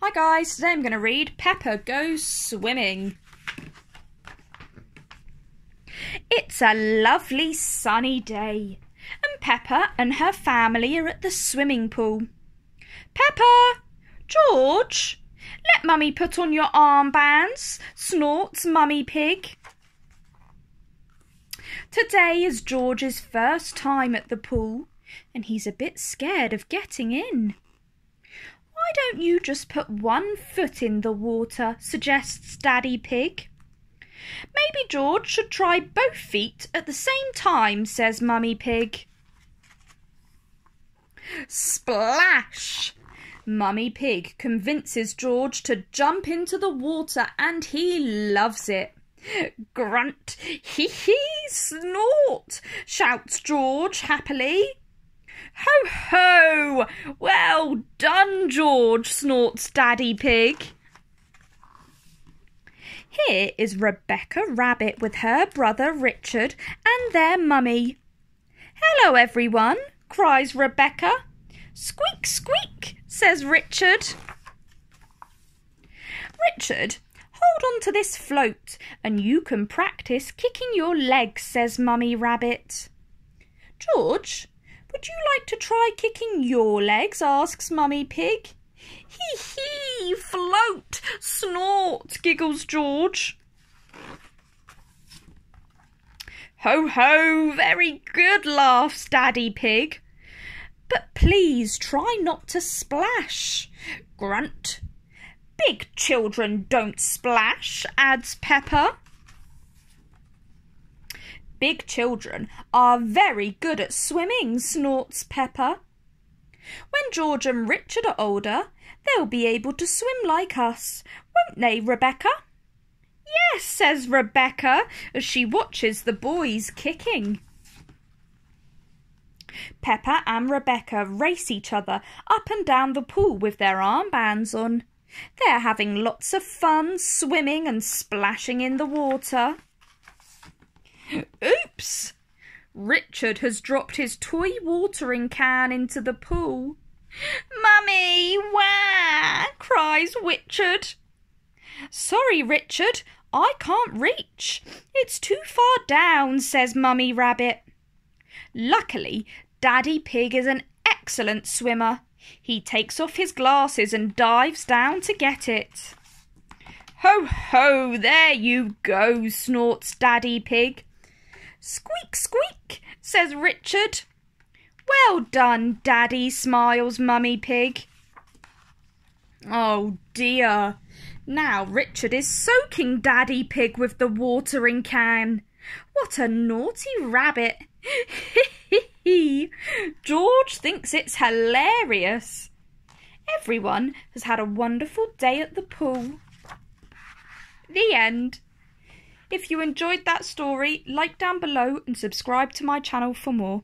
Hi guys, today I'm going to read Peppa Goes Swimming. It's a lovely sunny day, and Peppa and her family are at the swimming pool. Peppa! George! Let Mummy put on your armbands, snorts Mummy Pig. Today is George's first time at the pool, and he's a bit scared of getting in. Why don't you just put one foot in the water? suggests Daddy Pig. Maybe George should try both feet at the same time, says Mummy Pig. Splash! Mummy Pig convinces George to jump into the water and he loves it. Grunt, hee hee, snort, shouts George happily. Ho ho! Well done, George, snorts Daddy Pig. Here is Rebecca Rabbit with her brother Richard and their mummy. Hello, everyone, cries Rebecca. Squeak, squeak, says Richard. Richard, hold on to this float and you can practice kicking your legs, says Mummy Rabbit. George, would you like to try kicking your legs? asks Mummy Pig. Hee hee, float, snort, giggles George. Ho ho, very good, laughs Daddy Pig. But please try not to splash. Grunt. Big children don't splash, adds Peppa. Big children are very good at swimming, snorts Peppa. When George and Richard are older, they'll be able to swim like us, won't they, Rebecca? Yes, says Rebecca as she watches the boys kicking. Peppa and Rebecca race each other up and down the pool with their armbands on. They're having lots of fun swimming and splashing in the water. Oops! Richard has dropped his toy watering can into the pool. Mummy, wah! cries Richard. Sorry, Richard, I can't reach. It's too far down, says Mummy Rabbit. Luckily, Daddy Pig is an excellent swimmer. He takes off his glasses and dives down to get it. Ho ho, there you go, snorts Daddy Pig. Squeak, squeak, says Richard. Well done, Daddy, smiles Mummy Pig. Oh dear. Now Richard is soaking Daddy Pig with the watering can. What a naughty rabbit. George thinks it's hilarious. Everyone has had a wonderful day at the pool. The end. If you enjoyed that story, like down below and subscribe to my channel for more.